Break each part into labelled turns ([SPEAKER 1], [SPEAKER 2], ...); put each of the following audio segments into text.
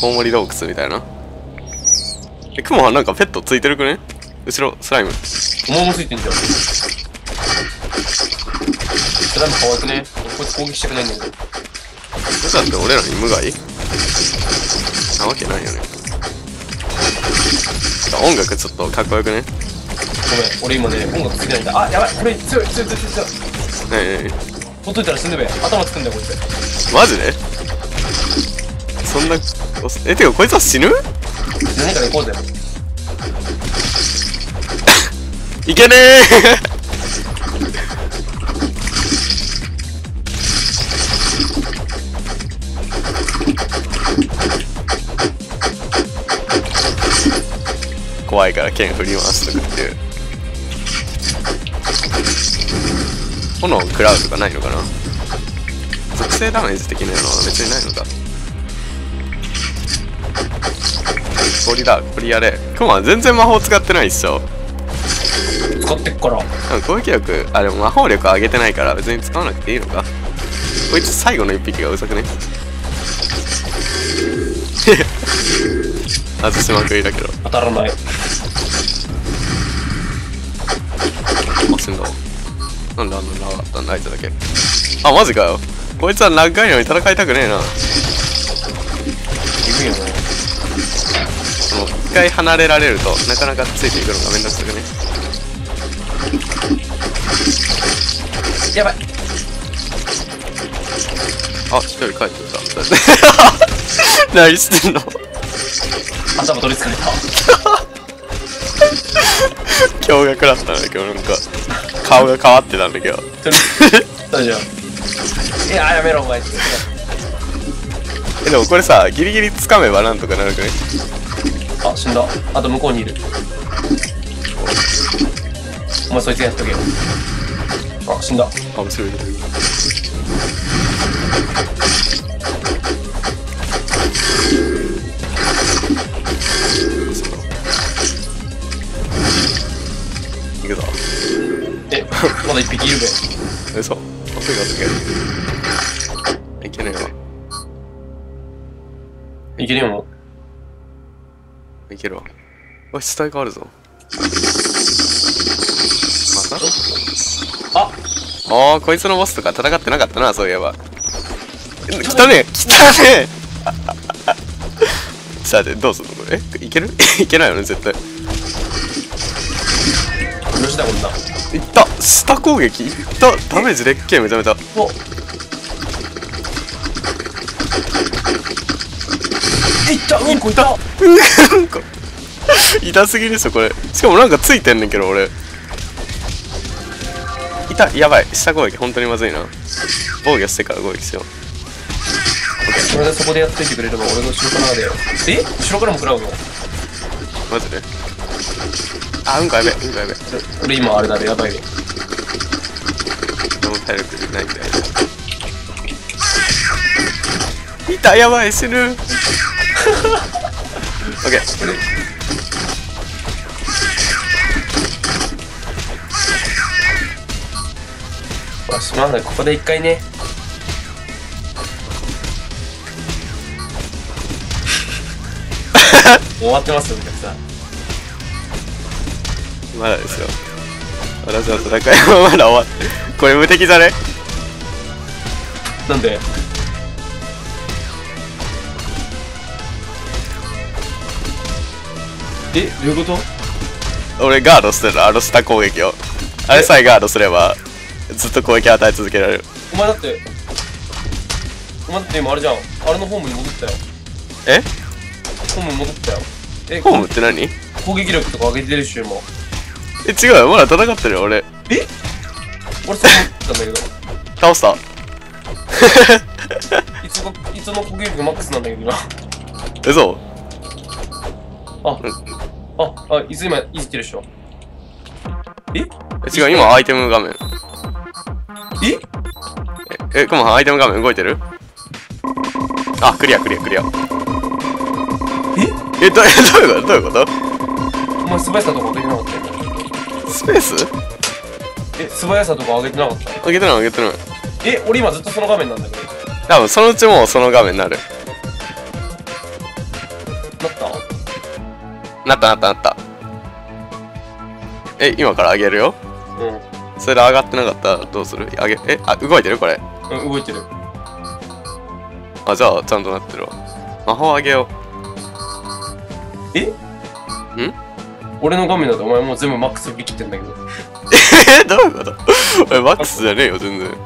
[SPEAKER 1] コウモリ洞窟みたいな。えクモはなんかペットついてるくね？後ろスライム。
[SPEAKER 2] お前もついてんじゃん。スライム可愛くね？俺こいつ攻撃したくないんだけど
[SPEAKER 1] どうしたって俺らに無害？なわけないよね。音楽ちょっとかっこよくね？
[SPEAKER 2] ごめん俺今ね音楽つけないんだ。あやばいこれ強い強い強い強い
[SPEAKER 1] えね
[SPEAKER 2] ほっといたら死んでべ。頭つくんだよこいつ。
[SPEAKER 1] えマジで？そんなえてかこいつは死ぬ？
[SPEAKER 2] 何かで行こうぜ
[SPEAKER 1] いけねえ！怖いから剣振り回しとくっていう。炎食らうとかないのかな？属性ダメージ的なのは別にないのか氷だ氷やれクマは全然魔法使ってないっしょ
[SPEAKER 2] 使ってっから。
[SPEAKER 1] うん攻撃力。あでも魔法力上げてないから別に使わなくていいのか。こいつ最後の一匹がうざくね？外しまくりだけど。
[SPEAKER 2] 当たらない。
[SPEAKER 1] あ死んだ。わなんであんな長かったんだあいつだけ。あマジかよ。こいつは長いのに戦いたくねえな回離れられるとなかなかついていくのがめんどくさくね。
[SPEAKER 2] やばい。
[SPEAKER 1] あ一人帰ってた。何してんの？
[SPEAKER 2] 頭取りつかれた。
[SPEAKER 1] 驚愕だったんだけどなんか。顔が変わってたんだけど。
[SPEAKER 2] 取りつかれたじゃんいややめろお前。
[SPEAKER 1] えでもこれさギリギリ掴めばなんとかなるくね？
[SPEAKER 2] あ死んだ。あと向こうにいる。お前そいつやっとけよ。あ死んだ。
[SPEAKER 1] あ面白いね。行くぞ。
[SPEAKER 2] えまだ一匹いるべ。
[SPEAKER 1] 嘘。得意だったけどいけねえわ。
[SPEAKER 2] いけるよも
[SPEAKER 1] いけるわ。おい死体があるぞ。また？
[SPEAKER 2] あ！
[SPEAKER 1] ああこいつのボスとか戦ってなかったなそういえば。来たね来たね さてどうするのこれえ？いける？いけないよね絶対。
[SPEAKER 2] い
[SPEAKER 1] った。下攻撃？いった。ダメージでっけえめちゃめちゃ。
[SPEAKER 2] おいった。うんこいた。
[SPEAKER 1] うんこ痛すぎですよこれ。しかもなんかついてんねんけど俺。痛いやばい。下攻撃本当にまずいな。防御してから攻撃しよう。
[SPEAKER 2] それでそこでやっといてくれれば俺の後ろからでえ？後ろからも食らうの？
[SPEAKER 1] マジで？あうんこやべうんこやべ
[SPEAKER 2] 俺今あれだねやばいね
[SPEAKER 1] でも体力ないんだよ痛いやばい死ぬオッケー
[SPEAKER 2] よしまだここで一回ね終わってますよお客さん
[SPEAKER 1] まだですよ私の戦いはまだ終わってこれ無敵じゃね
[SPEAKER 2] なんでえどういうこと？
[SPEAKER 1] 俺ガードしてるあの下攻撃を。あれさえガードすればずっと攻撃与え続けられる。
[SPEAKER 2] お前だってお前だって今あれじゃん。あれのホームに戻ったよ。
[SPEAKER 1] え？
[SPEAKER 2] ホームに戻ったよ。え
[SPEAKER 1] ホームって何？え
[SPEAKER 2] 攻撃力とか上げてるっしょ今
[SPEAKER 1] 違うよ。まだ戦ってるよ俺。
[SPEAKER 2] え？俺そう思ったんだけど。
[SPEAKER 1] 倒した。
[SPEAKER 2] いつのいつの攻撃力マックスなんだけどな
[SPEAKER 1] 嘘？
[SPEAKER 2] あああいつ今いじってるっしょえ？
[SPEAKER 1] え違う今アイテム画面。
[SPEAKER 2] え？
[SPEAKER 1] えクモさんアイテム画面動いてる？あクリアクリアクリア。
[SPEAKER 2] え？
[SPEAKER 1] えど どういうこと？どういうこと？
[SPEAKER 2] お前素早さとか上げてなかったよ。
[SPEAKER 1] スペース？
[SPEAKER 2] え素早さとか上げてなかった？
[SPEAKER 1] 上げてない上げてない。
[SPEAKER 2] え俺今ずっとその画面なんだけど。
[SPEAKER 1] 多分そのうちもうその画面になるなったなったなった。え今から上げるよ？
[SPEAKER 2] うん。
[SPEAKER 1] それで上がってなかったらどうする？上げえあ動いてるこれ？
[SPEAKER 2] うん、動いてる。
[SPEAKER 1] あじゃあちゃんとなってるわ。魔法上げよ
[SPEAKER 2] え？
[SPEAKER 1] ん？
[SPEAKER 2] 俺の画面だとお前もう全部マックス振り切ってんだけど。
[SPEAKER 1] う えどういうこと？えマックスじゃねえよ全然。
[SPEAKER 2] じゃ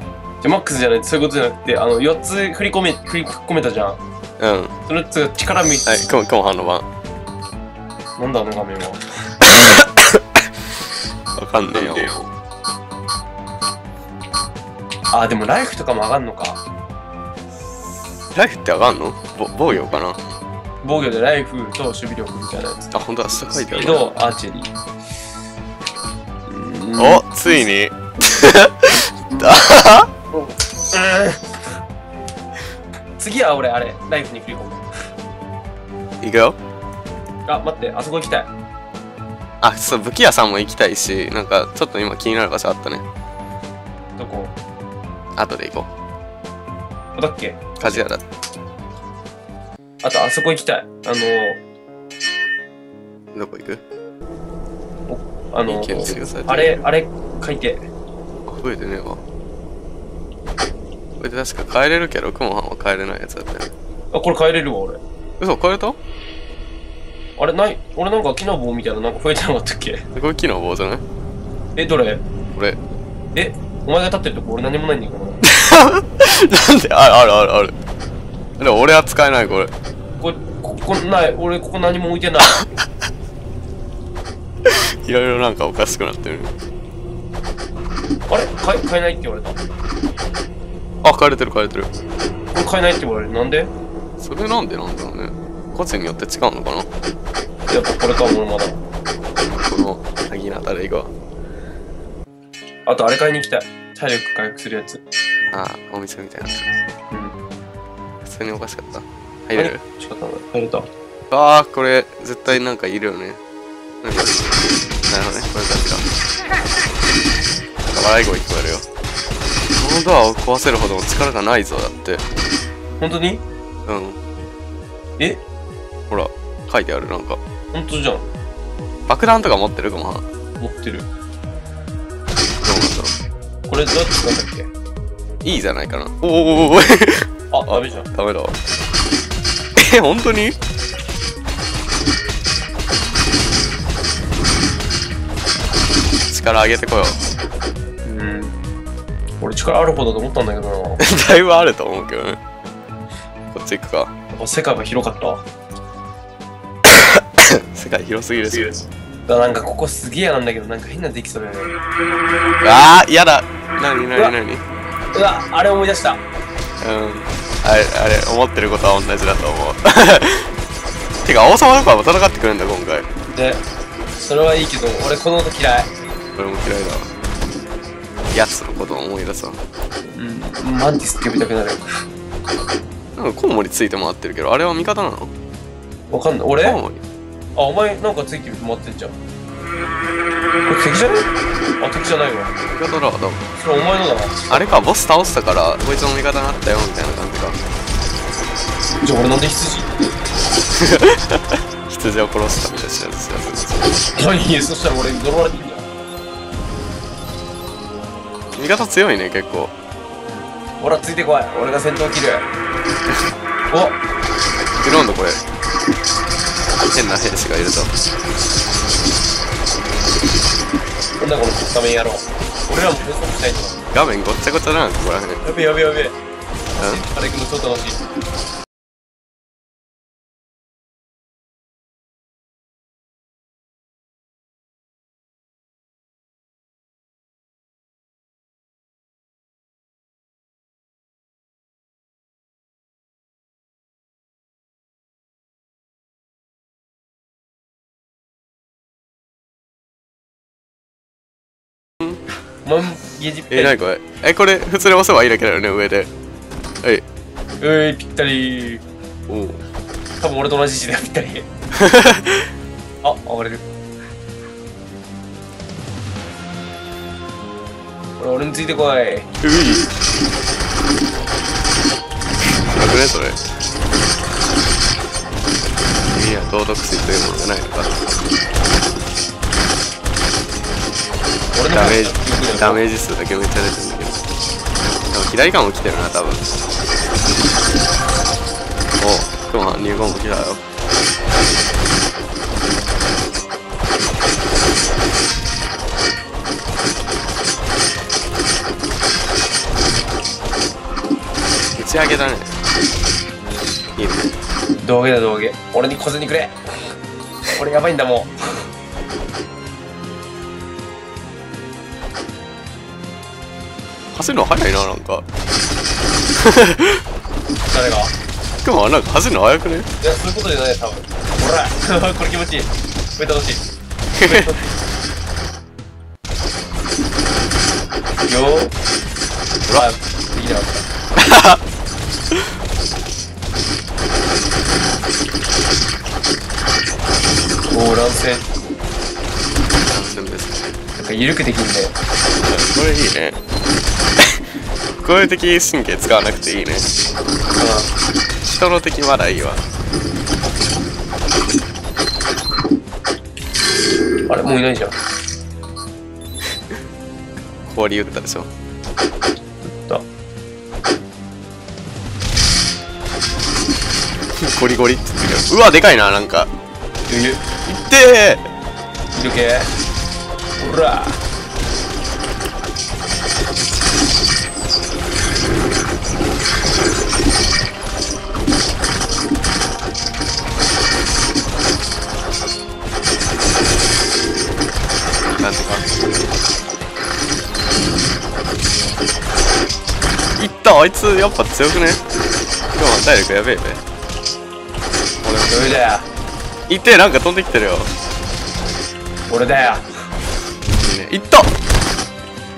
[SPEAKER 2] あマックスじゃないそういうことじゃなくて、あの、4つ振り込め、振り込めたじゃん。
[SPEAKER 1] うん。はい
[SPEAKER 2] そのつ力抜いて、
[SPEAKER 1] コモコモハンの番
[SPEAKER 2] なんだあの画面は。
[SPEAKER 1] わかんねえよ。
[SPEAKER 2] あ、でもライフとかも上がんのか。
[SPEAKER 1] ライフって上がんの？ぼ防御かな？
[SPEAKER 2] 防御でライフと守備力みたいなやつ。
[SPEAKER 1] あ本当だ。下書いてある
[SPEAKER 2] けど、アーチェリー。
[SPEAKER 1] おついに。
[SPEAKER 2] 次は俺あれ。ライフに振り込む。
[SPEAKER 1] いくよ
[SPEAKER 2] あ待ってあそこ行きたい。
[SPEAKER 1] あそう武器屋さんも行きたいしなんかちょっと今気になる場所あったね。
[SPEAKER 2] どこ？
[SPEAKER 1] 後で行こ
[SPEAKER 2] あだっけ？
[SPEAKER 1] う鍛冶屋だ
[SPEAKER 2] あとあそこ行きたい。あ
[SPEAKER 1] どこ行く？
[SPEAKER 2] のあの
[SPEAKER 1] いい建築されてる。
[SPEAKER 2] あれあれ書いて。
[SPEAKER 1] あ増えてねえわ。これで確か帰れるけどクモハンは帰れないやつだったよね。
[SPEAKER 2] あこれ帰れるわ俺。
[SPEAKER 1] 嘘帰れた？
[SPEAKER 2] あれない俺なんか木の棒みたいななんか増えてなかったっけ？
[SPEAKER 1] これ木の棒じゃない？
[SPEAKER 2] えどれ？
[SPEAKER 1] これ。
[SPEAKER 2] えお前が立ってるとこ俺何もないんだけどな
[SPEAKER 1] なんであるあるあるある。でも俺は使えないこれ。
[SPEAKER 2] これここない俺ここ何も置いてない。
[SPEAKER 1] いろいろなんかおかしくなってる。
[SPEAKER 2] あれ？買え買えないって言われた。こ
[SPEAKER 1] あ帰れてる帰れてる。
[SPEAKER 2] れ買えないって言われる。なんで？
[SPEAKER 1] それなんでなんだろうね個人によって違うのかな？
[SPEAKER 2] やっぱこれかもまだ。
[SPEAKER 1] この萩名たれが。
[SPEAKER 2] あとあれ買いに行きた。い体力回復するやつ。
[SPEAKER 1] ああお店みたいなや
[SPEAKER 2] うん。
[SPEAKER 1] つ普通におかしかった。入れる？
[SPEAKER 2] 仕方ない入れた
[SPEAKER 1] ああこれ絶対なんかいるよね。何？なるほどね。これ確か。なんか笑い声聞こえるよ。このドアを壊せるほどの力がないぞだって。
[SPEAKER 2] 本当に？
[SPEAKER 1] うん。
[SPEAKER 2] え？
[SPEAKER 1] ほら書いてあるなんか。
[SPEAKER 2] 本当じゃん。
[SPEAKER 1] 爆弾とか持ってる？かもなどう
[SPEAKER 2] 持ってる。
[SPEAKER 1] なんだろ
[SPEAKER 2] これどうやって使うんだっけ？
[SPEAKER 1] ういいじゃないかな。おおおおお
[SPEAKER 2] あダメじゃん。
[SPEAKER 1] ダメだわ。え本当に？力上げてこよう。
[SPEAKER 2] うん。俺力ある方だと思ったんだけどな。や
[SPEAKER 1] だいぶあると思うけどね。こっち行くか。
[SPEAKER 2] 世界が広かった
[SPEAKER 1] 界広すぎるし
[SPEAKER 2] なんかここすげえなんだけどなんか変なできそうだよね。
[SPEAKER 1] あーやだ。なになになにうん
[SPEAKER 2] うわあれ思い出した。
[SPEAKER 1] あれあれ思ってることは同じだと思う。てか王様とかも戦ってくるんだ今回。
[SPEAKER 2] でそれはいいけど俺この音嫌い。
[SPEAKER 1] これも嫌いだわ。やつのことを思い出すわ。
[SPEAKER 2] うんマンティスって呼びたくなる
[SPEAKER 1] なんかコウモリついて回ってるけどあれは味方なの？
[SPEAKER 2] わかんない。俺？あ
[SPEAKER 1] コウモリ
[SPEAKER 2] お前なんかついてる止まってんじゃん。これ敵じゃね？あ敵じゃないわ。
[SPEAKER 1] 味方だわ多分。
[SPEAKER 2] それお前のだな。
[SPEAKER 1] あれかボス倒したからこいつの味方になったよみたいな感じか。
[SPEAKER 2] じゃあ俺なんで羊？
[SPEAKER 1] 羊を殺したみたいなやつや
[SPEAKER 2] 何そしたら俺呪われていいんじゃん。
[SPEAKER 1] つ味方強いね結構。
[SPEAKER 2] ほらついてこい。俺が先頭切る。お。
[SPEAKER 1] グロンドこれ変な兵士がいると。
[SPEAKER 2] なんだこの画面野郎俺らも変装したいと
[SPEAKER 1] 画面ごっちゃごちゃなんここら辺。
[SPEAKER 2] やべえやべえやべえ。あれ行くの超楽しいもゲージぴった
[SPEAKER 1] え
[SPEAKER 2] り。
[SPEAKER 1] なにこれ？えこれ普通に押せばいいだけだよね上で。はい。う
[SPEAKER 2] いぴったり。
[SPEAKER 1] おう。
[SPEAKER 2] 多分俺と同じ位置だよぴったり。あ上がれる。ほら俺についてこい。う
[SPEAKER 1] い。なくねそれ。いや道徳心というものがないのかダメージダメージ数だけめっちゃ出てるんだけど。でも左側も来てるな多分。おクマ入門も来たよ。打ち上げだね。いいね。
[SPEAKER 2] 道下だ道下。俺に小銭くれ。俺やばいんだもう。
[SPEAKER 1] う走るの速いななんか。
[SPEAKER 2] 誰が？
[SPEAKER 1] クマなんか走るの速くね？
[SPEAKER 2] いやそういうことじゃない多分。ほら これ気持ちいい。これ楽しいよー。
[SPEAKER 1] ほら。
[SPEAKER 2] あできなおお乱戦。
[SPEAKER 1] 全部ですね。
[SPEAKER 2] なんか緩くできんね
[SPEAKER 1] これいいねこういう敵神経使わなくていいね。人の敵まだいいわ。
[SPEAKER 2] あれもういないじゃん。
[SPEAKER 1] 氷打ったでしょ。
[SPEAKER 2] だ
[SPEAKER 1] ゴリゴリって言ってうわでかいななんか。いって
[SPEAKER 2] いるけほら
[SPEAKER 1] あいつやっぱ強くね？今日は体力やべえべ。
[SPEAKER 2] 余裕だよ。
[SPEAKER 1] いってなんか飛んできてるよ。
[SPEAKER 2] 俺だよ。
[SPEAKER 1] いいね。いった！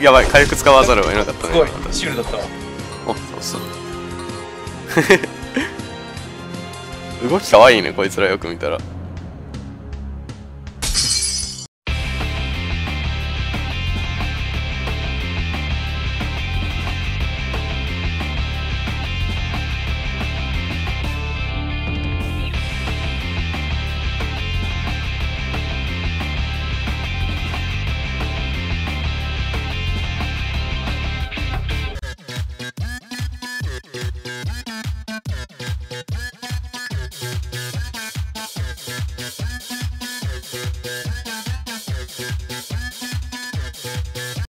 [SPEAKER 1] やばい回復使わざるを得なかったね。
[SPEAKER 2] すごい。シールだったわ。
[SPEAKER 1] おそうそう。動きかわいいねこいつらよく見たら